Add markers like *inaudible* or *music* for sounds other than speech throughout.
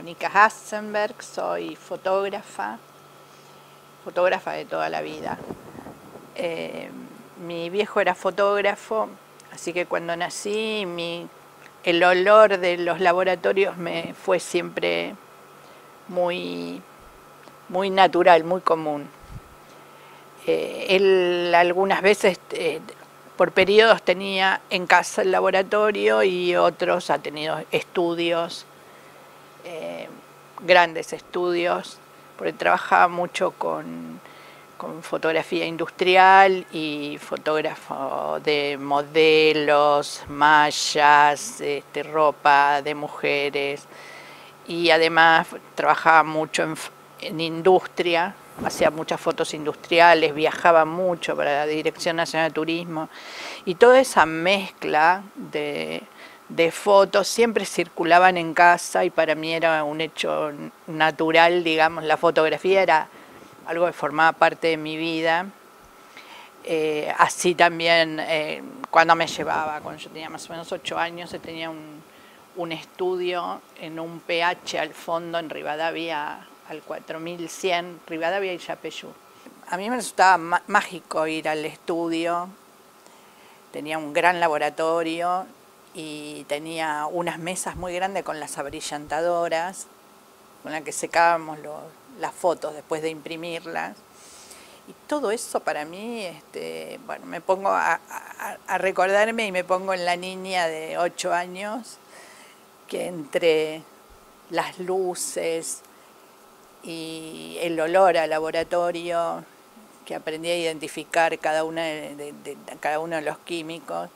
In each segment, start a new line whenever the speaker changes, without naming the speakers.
Mónica Hassenberg, soy fotógrafa, fotógrafa de toda la vida. Eh, mi viejo era fotógrafo, así que cuando nací el olor de los laboratorios me fue siempre muy, muy natural, muy común. Eh, él algunas veces eh, por periodos tenía en casa el laboratorio y otros ha tenido estudios, eh, grandes estudios, porque trabajaba mucho con, fotografía industrial y fotógrafo de modelos, mallas, este, ropa de mujeres. Y además trabajaba mucho en industria, hacía muchas fotos industriales, viajaba mucho para la Dirección Nacional de Turismo. Y toda esa mezcla de, fotos siempre circulaban en casa y para mí era un hecho natural, digamos, la fotografía era algo que formaba parte de mi vida. Eh, así también eh, cuando me llevaba, cuando yo tenía más o menos ocho años, tenía un, un estudio en un PH al fondo en Rivadavia al 4100, Rivadavia y Yapeyú. A mí me resultaba mágico ir al estudio, tenía un gran laboratorio y tenía unas mesas muy grandes con las abrillantadoras, con las que secábamos las fotos después de imprimirlas. Y todo eso para mí, este, bueno, me pongo a, recordarme y me pongo en la niña de 8 años, que entre las luces, y el olor al laboratorio, que aprendí a identificar cada, una de, cada uno de los químicos,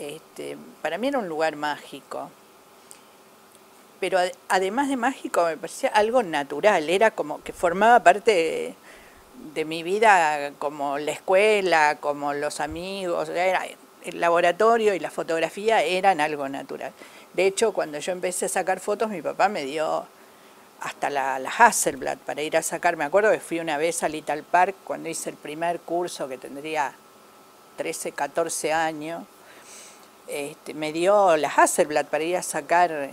este, para mí era un lugar mágico. Pero además de mágico me parecía algo natural, era como que formaba parte de, mi vida como la escuela, como los amigos, el laboratorio y la fotografía eran algo natural. De hecho, cuando yo empecé a sacar fotos, mi papá me dio hasta la, Hasselblad para ir a sacar. Me acuerdo que fui una vez al Little Park cuando hice el primer curso que tendría 13, 14 años. Este, me dio la Hasselblad para ir a sacar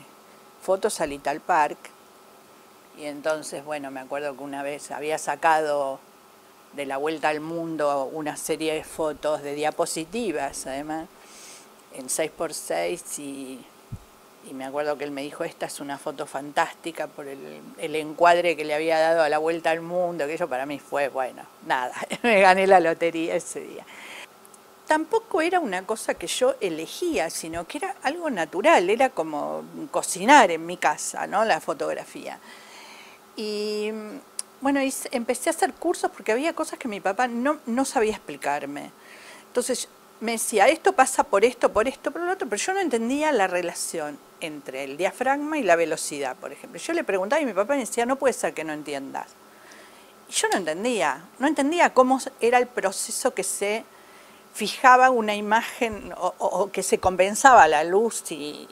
fotos al Little Park. Y entonces, bueno, me acuerdo que una vez había sacado de la vuelta al mundo una serie de fotos de diapositivas, además, en 6x6 y y me acuerdo que él me dijo, esta es una foto fantástica por el, encuadre que le había dado a la vuelta al mundo, que eso para mí fue, bueno, nada, *laughs* me gané la lotería ese día. Tampoco era una cosa que yo elegía, sino que era algo natural, era como cocinar en mi casa, ¿no? La fotografía. Y bueno, empecé a hacer cursos porque había cosas que mi papá no, no sabía explicarme. Entonces me decía, esto pasa por esto, por esto, por lo otro, pero yo no entendía la relación entre el diafragma y la velocidad, por ejemplo. Yo le preguntaba y mi papá me decía, no puede ser que no entiendas. Y yo no entendía, no entendía cómo era el proceso que se fijaba una imagen o, que se compensaba la luz y,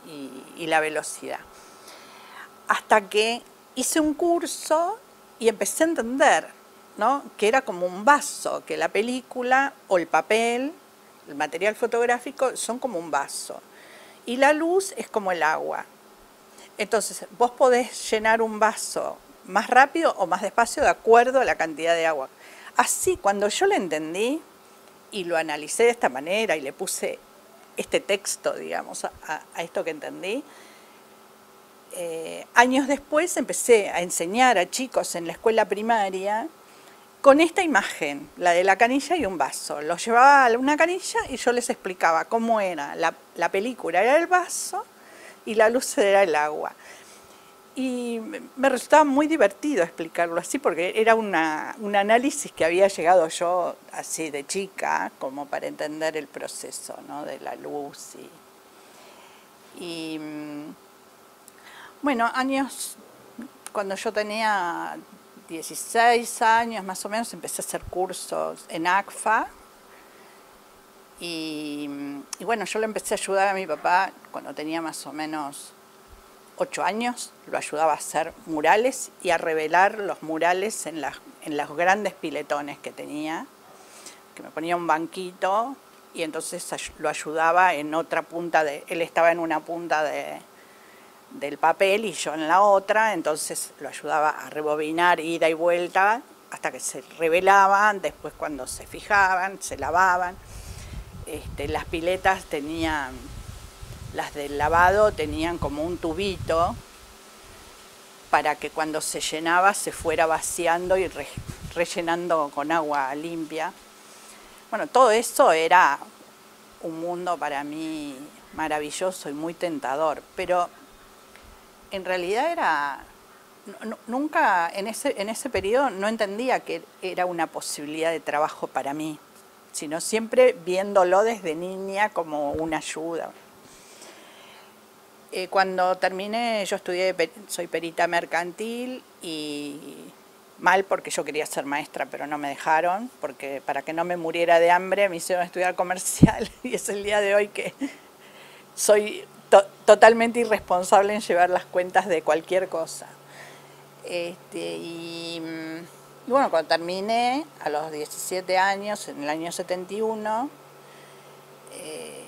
y la velocidad. Hasta que hice un curso y empecé a entender ¿no? que era como un vaso, que la película o el papel el material fotográfico son como un vaso y la luz es como el agua. Entonces, vos podés llenar un vaso más rápido o más despacio de acuerdo a la cantidad de agua. Así, cuando yo lo entendí y lo analicé de esta manera y le puse este texto, digamos, a, esto que entendí, eh, años después empecé a enseñar a chicos en la escuela primaria con esta imagen, la de la canilla y un vaso. Los llevaba a una canilla y yo les explicaba cómo era. La, película era el vaso y la luz era el agua. Y me resultaba muy divertido explicarlo así porque era un análisis que había llegado yo así de chica, como para entender el proceso de la luz. y mm, bueno, años, cuando yo tenía 16 años más o menos empecé a hacer cursos en ACFA y, bueno, yo le empecé a ayudar a mi papá cuando tenía más o menos 8 años, lo ayudaba a hacer murales y a revelar los murales en, en los grandes piletones que tenía, que me ponía un banquito y entonces lo ayudaba en otra punta de, él estaba en una punta de, del papel y yo en la otra, entonces lo ayudaba a rebobinar ida y vuelta hasta que se revelaban, después cuando se fijaban, se lavaban. Este, las piletas tenían, las del lavado tenían como un tubito para que cuando se llenaba se fuera vaciando y rellenando con agua limpia. Bueno, todo eso era un mundo para mí maravilloso y muy tentador, pero en realidad era, nunca en ese, en ese periodo no entendía que era una posibilidad de trabajo para mí, sino siempre viéndolo desde niña como una ayuda. Eh, cuando terminé, yo estudié, soy perita mercantil y mal porque yo quería ser maestra, pero no me dejaron, porque para que no me muriera de hambre me hicieron estudiar comercial *laughs* y es el día de hoy que soy totalmente irresponsable en llevar las cuentas de cualquier cosa. Este, y, bueno, cuando terminé, a los 17 años, en el año 71, eh,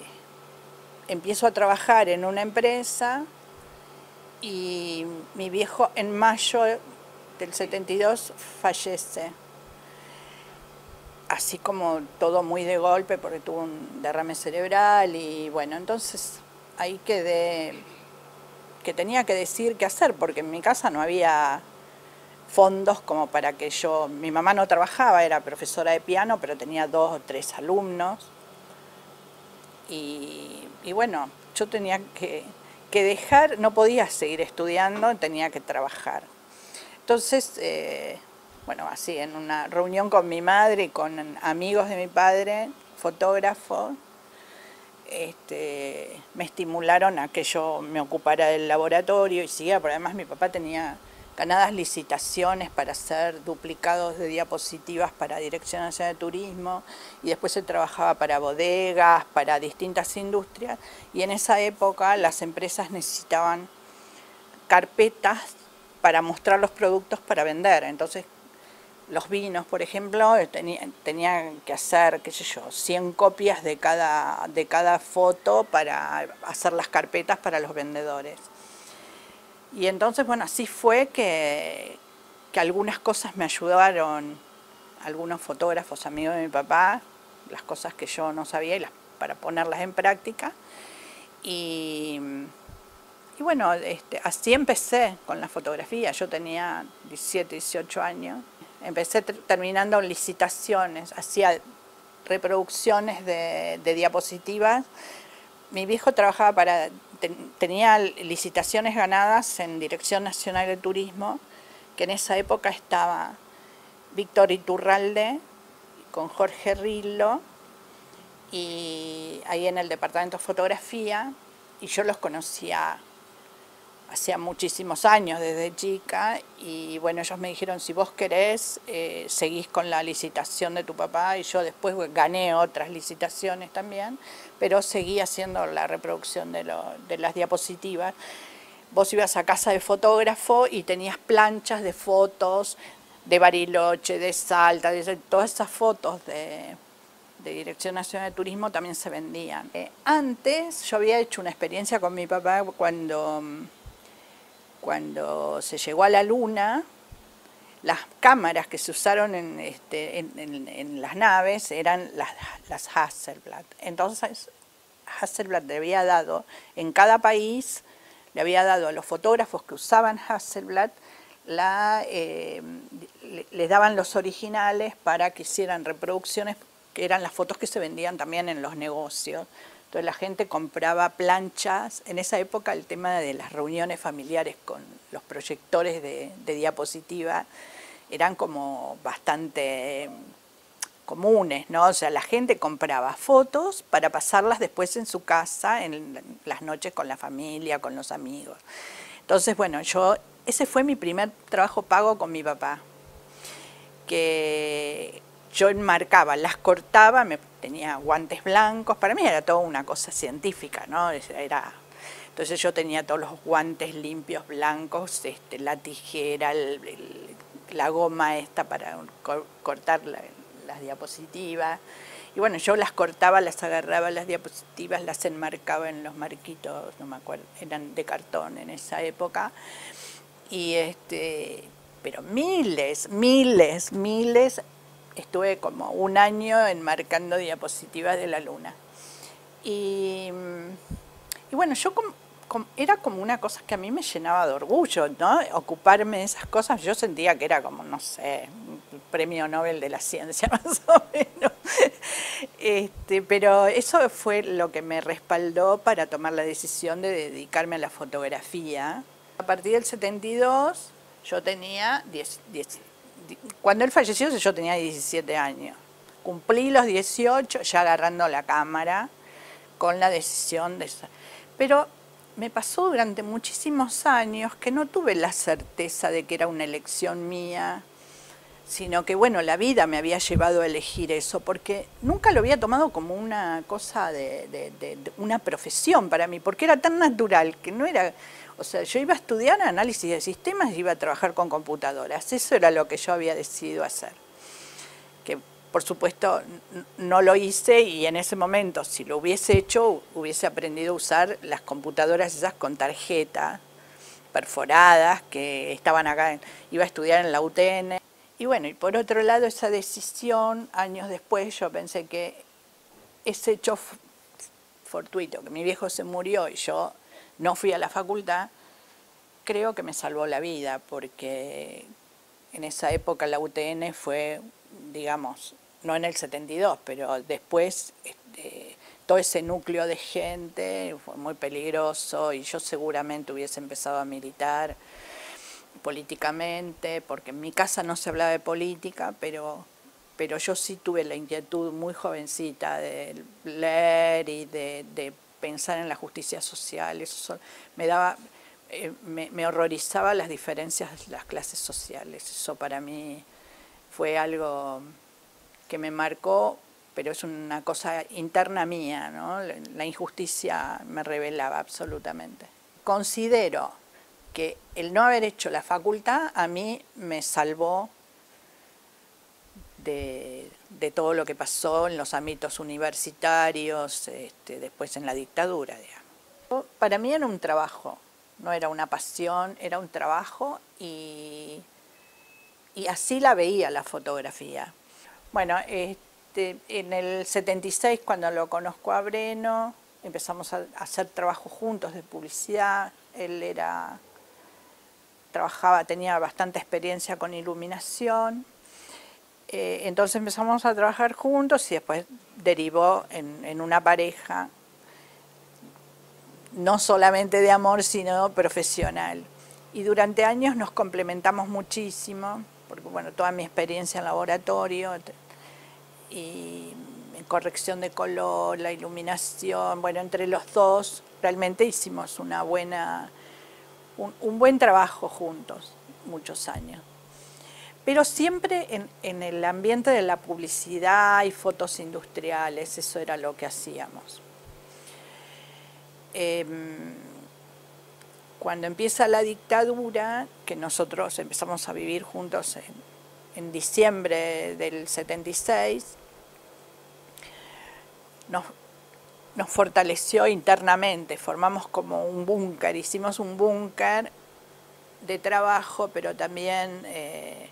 empiezo a trabajar en una empresa y mi viejo en mayo del 72 fallece. Así como todo muy de golpe porque tuvo un derrame cerebral y bueno, entonces ahí quedé que tenía que decir qué hacer porque en mi casa no había fondos como para que yo, mi mamá no trabajaba, era profesora de piano, pero tenía dos o tres alumnos y, bueno, yo tenía que, que, dejar, no podía seguir estudiando, tenía que trabajar. Entonces, eh, bueno, así en una reunión con mi madre y con amigos de mi padre, fotógrafos, este, me estimularon a que yo me ocupara del laboratorio y siguiera, pero además mi papá tenía ganadas licitaciones para hacer duplicados de diapositivas para Dirección Nacional de Turismo y después se trabajaba para bodegas, para distintas industrias y en esa época las empresas necesitaban carpetas para mostrar los productos para vender. Entonces los vinos, por ejemplo, tenían tenía que hacer, qué sé yo, 100 copias de cada, de cada foto para hacer las carpetas para los vendedores. Y entonces, bueno, así fue que, que algunas cosas me ayudaron, algunos fotógrafos, amigos de mi papá, las cosas que yo no sabía y las, para ponerlas en práctica. Y, y bueno, este, así empecé con la fotografía. Yo tenía 17, 18 años. Empecé terminando licitaciones, hacía reproducciones de, de diapositivas. Mi viejo trabajaba para tenía licitaciones ganadas en Dirección Nacional de Turismo, que en esa época estaba Víctor Iturralde con Jorge Rillo, y ahí en el departamento de fotografía, y yo los conocía hacía muchísimos años desde chica y bueno, ellos me dijeron, si vos querés, eh, seguís con la licitación de tu papá y yo después gané otras licitaciones también, pero seguí haciendo la reproducción de, de las diapositivas. Vos ibas a casa de fotógrafo y tenías planchas de fotos de Bariloche, de Salta, de, todas esas fotos de, de Dirección Nacional de Turismo también se vendían. Eh, antes yo había hecho una experiencia con mi papá cuando cuando se llegó a la Luna, las cámaras que se usaron en, este, las naves eran las, Hasselblad. Entonces, Hasselblad le había dado, en cada país, le había dado a los fotógrafos que usaban Hasselblad, la, eh, les daban los originales para que hicieran reproducciones, que eran las fotos que se vendían también en los negocios. Entonces la gente compraba planchas. En esa época el tema de las reuniones familiares con los proyectores de, diapositiva eran como bastante comunes, ¿no? O sea, la gente compraba fotos para pasarlas después en su casa, en las noches con la familia, con los amigos. Entonces, bueno, yo, ese fue mi primer trabajo pago con mi papá, que yo enmarcaba, las cortaba, me, tenía guantes blancos, para mí era toda una cosa científica, ¿no? Era, entonces yo tenía todos los guantes limpios, blancos, este, la tijera, la goma esta para cortar las diapositivas, Y bueno, yo las cortaba, las agarraba las diapositivas, las enmarcaba en los marquitos, no me acuerdo, eran de cartón en esa época. Y este, pero miles, miles, miles, estuve como un año enmarcando diapositivas de la luna. Y, y bueno, yo como, era como una cosa que a mí me llenaba de orgullo, ¿no? Ocuparme de esas cosas, yo sentía que era como, no sé, un premio Nobel de la ciencia *laughs* más o menos. Este, pero eso fue lo que me respaldó para tomar la decisión de dedicarme a la fotografía. A partir del 72 yo tenía 10, cuando él falleció yo tenía 17 años. Cumplí los 18 ya agarrando la cámara con la decisión de... Pero me pasó durante muchísimos años que no tuve la certeza de que era una elección mía, sino que bueno, la vida me había llevado a elegir eso, porque nunca lo había tomado como una cosa de, una profesión para mí, porque era tan natural que no era, o sea, yo iba a estudiar análisis de sistemas y iba a trabajar con computadoras, eso era lo que yo había decidido hacer. Por supuesto no lo hice y en ese momento si lo hubiese hecho hubiese aprendido a usar las computadoras esas con tarjeta perforadas que estaban acá, iba a estudiar en la UTN. Y bueno, y por otro lado esa decisión, años después yo pensé que ese hecho fortuito, que mi viejo se murió y yo no fui a la facultad, creo que me salvó la vida porque en esa época la UTN fue digamos, no en el 72, pero después este, todo ese núcleo de gente fue muy peligroso y yo seguramente hubiese empezado a militar políticamente, porque en mi casa no se hablaba de política, pero, pero yo sí tuve la inquietud muy jovencita de leer y de, pensar en la justicia social, eso me daba... Eh, me, me horrorizaba las diferencias de las clases sociales, eso para mí fue algo que me marcó, pero es una cosa interna mía, ¿no? La injusticia me revelaba absolutamente. Considero que el no haber hecho la facultad a mí me salvó de, todo lo que pasó en los ámbitos universitarios, este, después en la dictadura, digamos. Para mí era un trabajo, no era una pasión, era un trabajo y y así la veía la fotografía. Bueno, este, en el 76 cuando lo conozco a Breno, empezamos a hacer trabajo juntos de publicidad, él era, trabajaba, tenía bastante experiencia con iluminación, eh, entonces empezamos a trabajar juntos y después derivó en, en una pareja, no solamente de amor, sino profesional. Y durante años nos complementamos muchísimo porque bueno, toda mi experiencia en laboratorio y en corrección de color, la iluminación, bueno, entre los dos realmente hicimos una buena, un, buen trabajo juntos, muchos años. Pero siempre en, en, el ambiente de la publicidad y fotos industriales, eso era lo que hacíamos. Em, cuando empieza la dictadura, que nosotros empezamos a vivir juntos en, diciembre del 76, nos, fortaleció internamente, formamos como un búnker, hicimos un búnker de trabajo, pero también eh,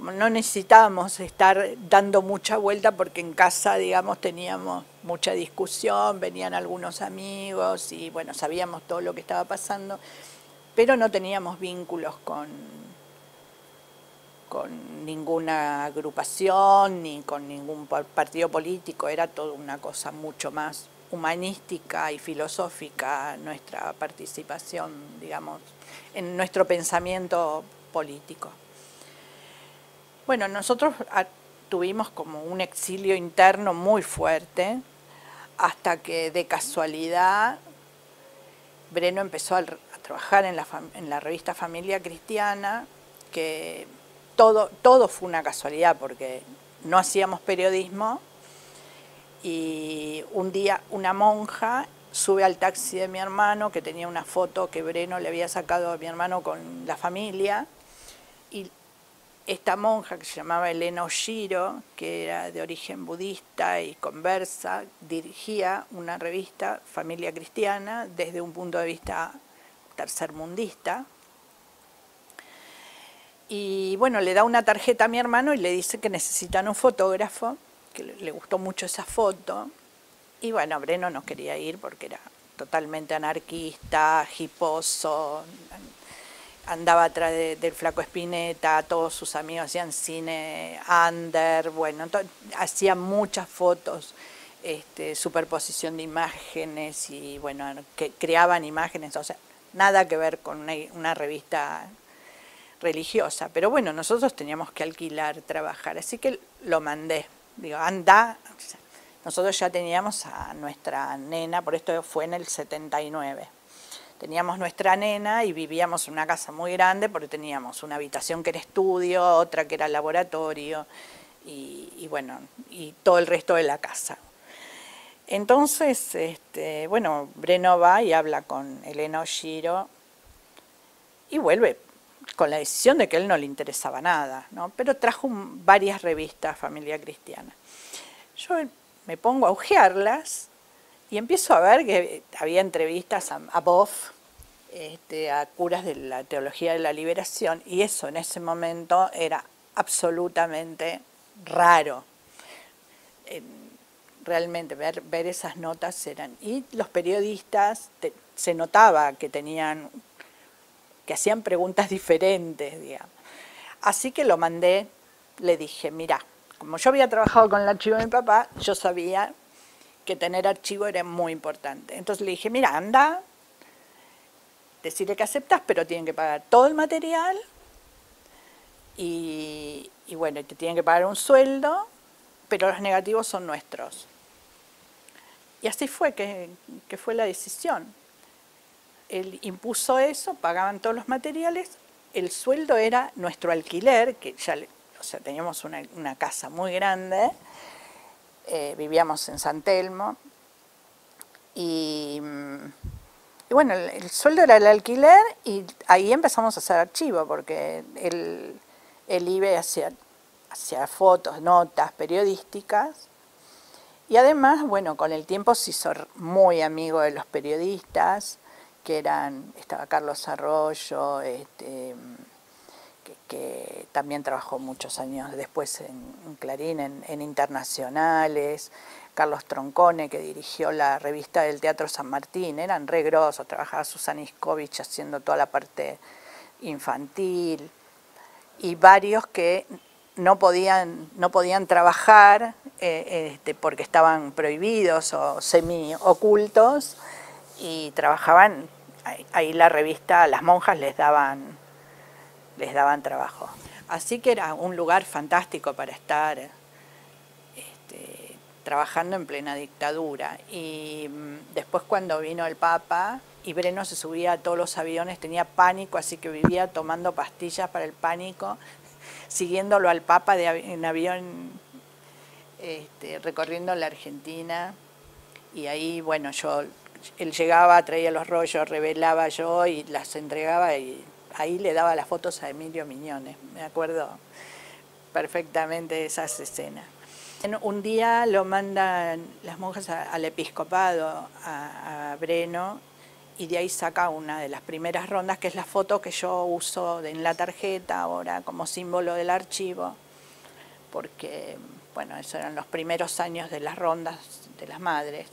no necesitábamos estar dando mucha vuelta porque en casa, digamos, teníamos mucha discusión, venían algunos amigos y bueno, sabíamos todo lo que estaba pasando, pero no teníamos vínculos con, con ninguna agrupación ni con ningún partido político, era toda una cosa mucho más humanística y filosófica nuestra participación, digamos, en nuestro pensamiento político. Bueno, nosotros tuvimos como un exilio interno muy fuerte hasta que de casualidad Breno empezó a, trabajar en la, revista Familia Cristiana, que todo, todo fue una casualidad porque no hacíamos periodismo. Y un día una monja sube al taxi de mi hermano que tenía una foto que Breno le había sacado a mi hermano con la familia y esta monja que se llamaba Elena Oshiro, que era de origen budista y conversa, dirigía una revista Familia Cristiana desde un punto de vista tercermundista. Y bueno, le da una tarjeta a mi hermano y le dice que necesitan un fotógrafo, que le gustó mucho esa foto. Y bueno, Breno no quería ir porque era totalmente anarquista, hiposo, andaba atrás del flaco Espineta, todos sus amigos hacían cine under, bueno, hacía muchas fotos, este, superposición de imágenes y bueno, que creaban imágenes, o sea, nada que ver con una, revista religiosa, pero bueno, nosotros teníamos que alquilar, trabajar, así que lo mandé, digo, anda, nosotros ya teníamos a nuestra nena, por esto fue en el 79 teníamos nuestra nena y vivíamos en una casa muy grande porque teníamos una habitación que era estudio, otra que era laboratorio y, bueno, y todo el resto de la casa. Entonces, este, bueno, Breno va y habla con Elena Oshiro y vuelve con la decisión de que a él no le interesaba nada, ¿no? pero trajo varias revistas Familia Cristiana. Yo me pongo a ojearlas y empiezo a ver que había entrevistas a, a Boff, este, a curas de la teología de la liberación, y eso en ese momento era absolutamente raro. realmente ver, ver esas notas eran... Y los periodistas se notaba que tenían, que hacían preguntas diferentes, digamos. Así que lo mandé, le dije, mira, como yo había trabajado con el archivo de mi papá, yo sabía que tener archivo era muy importante. Entonces le dije, mira, anda, decirle que aceptas, pero tienen que pagar todo el material y, bueno, te tienen que pagar un sueldo, pero los negativos son nuestros. Y así fue que, fue la decisión. Él impuso eso, pagaban todos los materiales, el sueldo era nuestro alquiler, que ya o sea, teníamos una, casa muy grande, eh, vivíamos en San Telmo, y, bueno, el, sueldo era el alquiler y ahí empezamos a hacer archivo, porque el, el IBE hacía, hacía fotos, notas periodísticas, y además, bueno, con el tiempo se hizo muy amigo de los periodistas, que eran, estaba Carlos Arroyo, este, que, también trabajó muchos años después en, Clarín, en, internacionales, Carlos Troncone, que dirigió la revista del Teatro San Martín, eran re grosos, trabajaba Susana Iskovich haciendo toda la parte infantil, y varios que no podían, no podían trabajar eh, este, porque estaban prohibidos o semi-ocultos, y trabajaban, ahí la revista, las monjas les daban les daban trabajo. Así que era un lugar fantástico para estar este, trabajando en plena dictadura. Y mm, después cuando vino el Papa, y Breno se subía a todos los aviones, tenía pánico, así que vivía tomando pastillas para el pánico, *laughs* siguiéndolo al Papa en avión, este, recorriendo la Argentina. Y ahí, bueno, yo, él llegaba, traía los rollos, revelaba yo y las entregaba y ahí le daba las fotos a Emilio Miñones, me acuerdo perfectamente de esas escenas. Un día lo mandan las monjas al episcopado, a, Breno, y de ahí saca una de las primeras rondas, que es la foto que yo uso en la tarjeta ahora como símbolo del archivo, porque, bueno, esos eran los primeros años de las rondas de las madres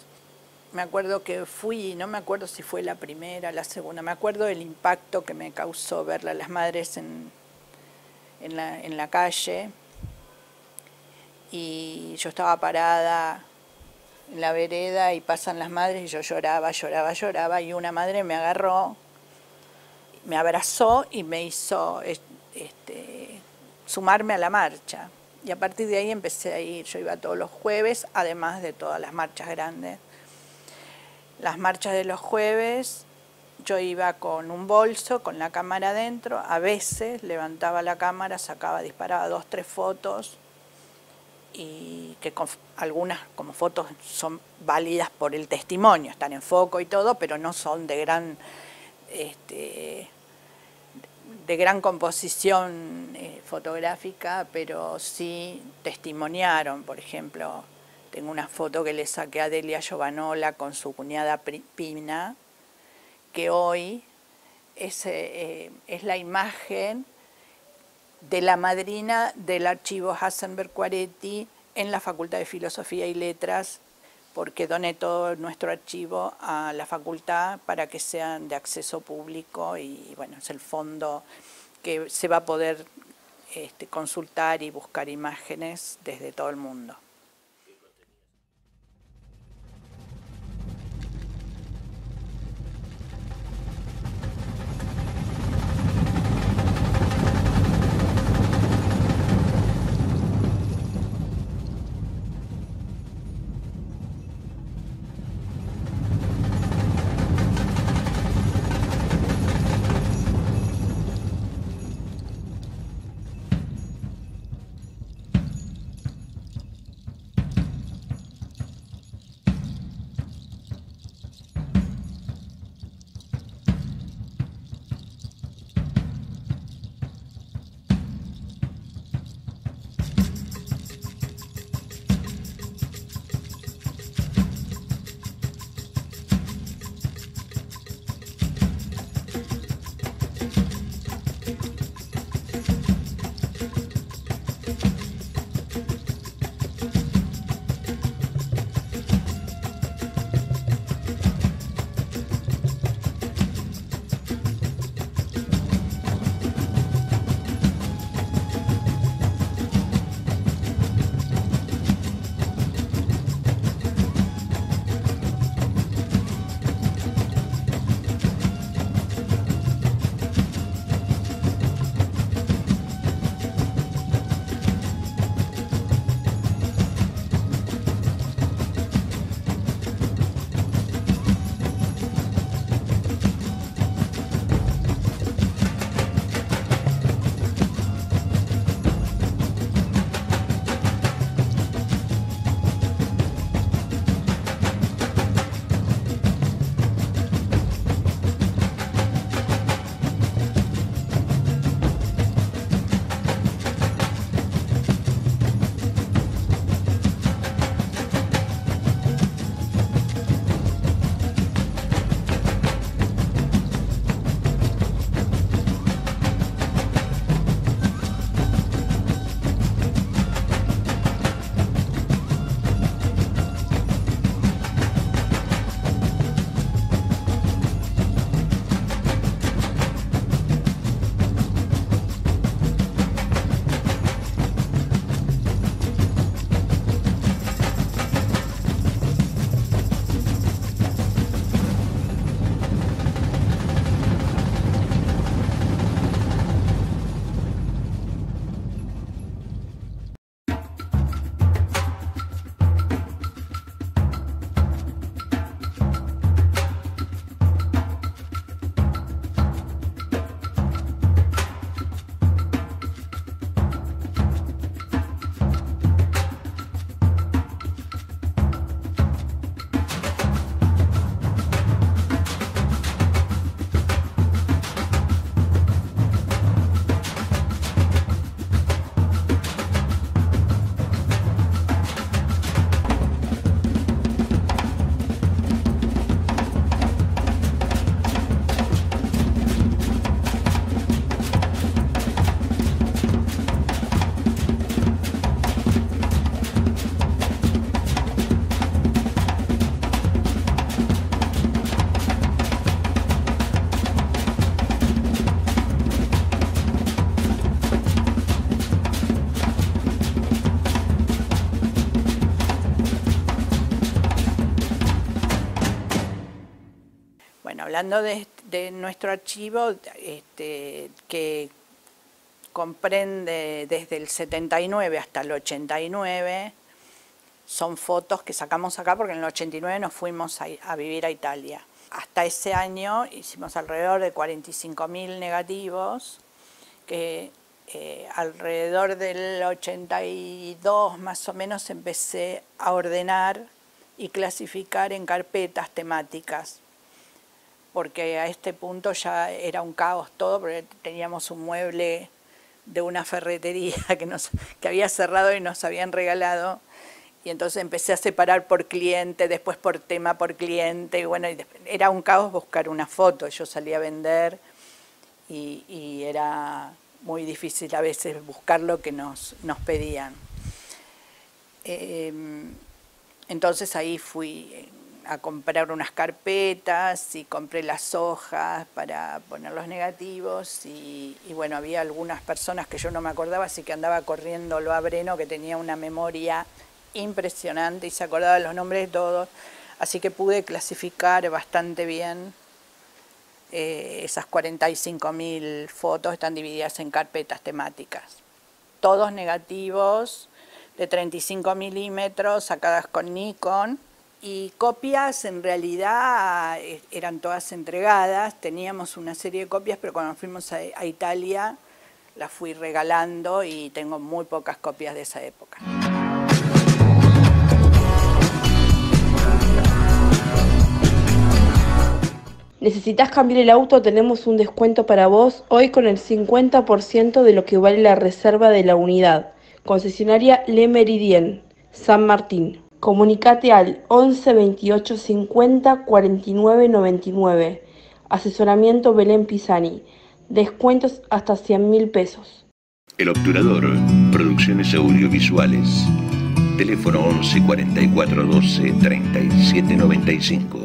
me acuerdo que fui, no me acuerdo si fue la primera, la segunda, me acuerdo del impacto que me causó verla a las madres en, en, la, calle. Y yo estaba parada en la vereda y pasan las madres y yo lloraba, lloraba, lloraba y una madre me agarró, me abrazó y me hizo este, sumarme a la marcha. Y a partir de ahí empecé a ir, yo iba todos los jueves, además de todas las marchas grandes las marchas de los jueves yo iba con un bolso, con la cámara adentro, a veces levantaba la cámara, sacaba, disparaba dos, tres fotos, y que algunas como fotos son válidas por el testimonio, están en foco y todo, pero no son de gran, este, gran composición eh, fotográfica, pero sí testimoniaron, por ejemplo, tengo una foto que le saqué a Delia Giovanola con su cuñada Pina, que hoy es, eh, es la imagen de la madrina del archivo Hassenberg Quaretti en la Facultad de Filosofía y Letras, porque doné todo nuestro archivo a la facultad para que sean de acceso público y bueno, es el fondo que se va a poder este, consultar y buscar imágenes desde todo el mundo. Hablando de, nuestro archivo, este, que comprende desde el 79 hasta el 89, son fotos que sacamos acá porque en el 89 nos fuimos a, vivir a Italia. Hasta ese año hicimos alrededor de 45.000 negativos, que eh, alrededor del 82 más o menos empecé a ordenar y clasificar en carpetas temáticas porque a este punto ya era un caos todo, porque teníamos un mueble de una ferretería *laughs* que, nos, que había cerrado y nos habían regalado. Y entonces empecé a separar por cliente, después por tema por cliente. Y bueno, era un caos buscar una foto. Yo salía a vender y, era muy difícil a veces buscar lo que nos, nos pedían. Em, entonces ahí fui a comprar unas carpetas y compré las hojas para poner los negativos y, bueno, había algunas personas que yo no me acordaba, así que andaba corriendo lo a Breno, que tenía una memoria impresionante y se acordaba de los nombres de todos, así que pude clasificar bastante bien. Eh, esas 45.000 fotos están divididas en carpetas temáticas, todos negativos de 35 milímetros sacadas con Nikon, y copias en realidad eh, eran todas entregadas, teníamos una serie de copias, pero cuando fuimos a, Italia las fui regalando y tengo muy pocas copias de esa época.
¿Necesitas cambiar el auto? Tenemos un descuento para vos hoy con el 50% de lo que vale la reserva de la unidad. Concesionaria Le Meridien, San Martín. Comunicate al 11 28 50 49 99. Asesoramiento Belén Pisani. Descuentos hasta 100 mil pesos.
El Obturador, Producciones Audiovisuales. Teléfono 11 44 12 37 95.